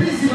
busy